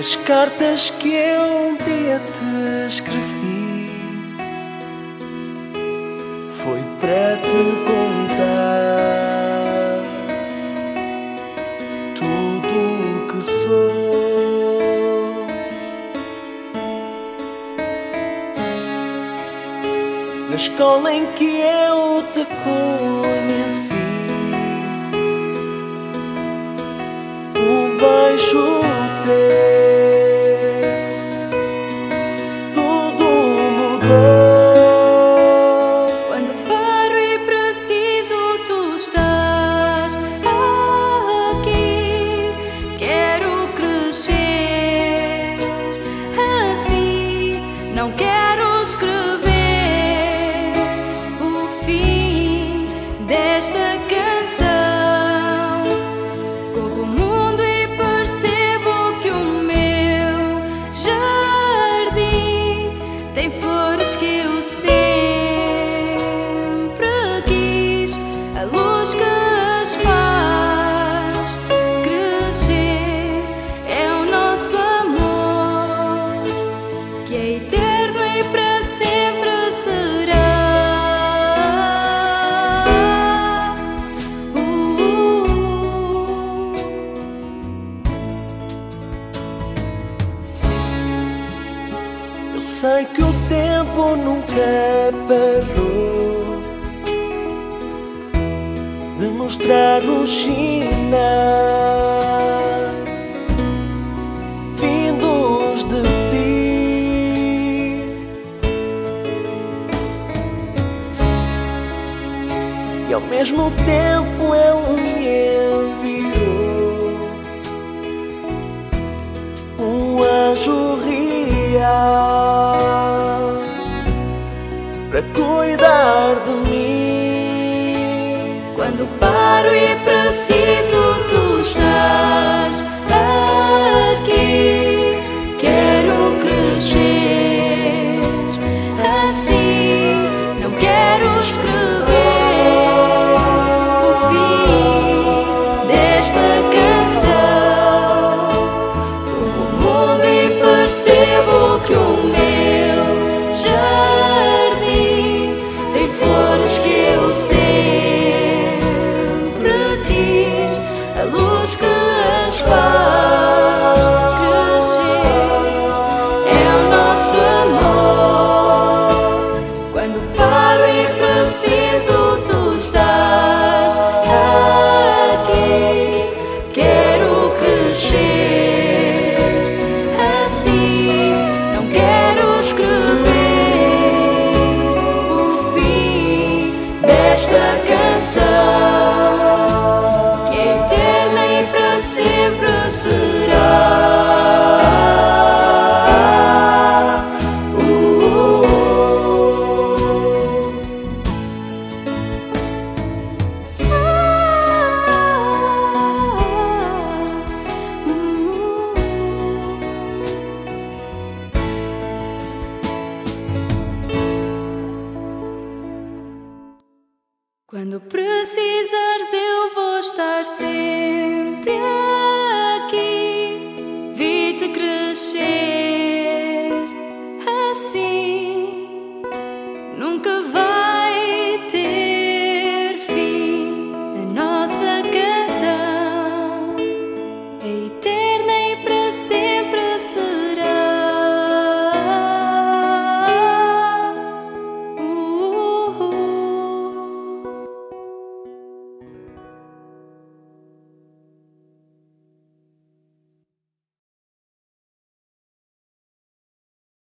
as cartas que eu um dia te escrevi. Foi para te contar tudo o que sou. Na escola em que eu te conheci. They Sei que o tempo nunca é parou de mostrar China vindos de ti. E ao mesmo tempo é ele me enviou um anjo real para cuidar de mim. Quando paro e Quando precisares, eu vou estar sempre.